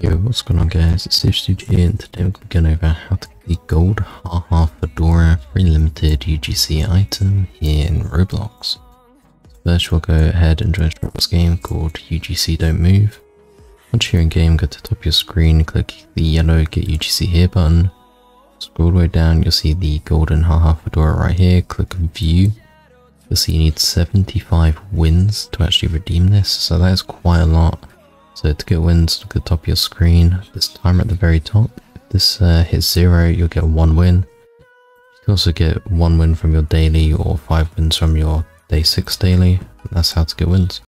Yo, what's going on guys, it's Dude here and today we're going to go over how to get the gold Har Har Fedora free limited UGC item here in Roblox. First we'll go ahead and join Roblox game called UGC Don't Move. Once you're in game, go to the top of your screen, click the yellow get UGC here button. Scroll the way down, you'll see the golden Har Har Fedora right here, click view. You'll see you need 75 wins to actually redeem this, so that is quite a lot. So to get wins, look at the top of your screen, this timer at the very top. If this uh, hits zero, you'll get one win. You can also get one win from your daily or five wins from your day six daily. That's how to get wins.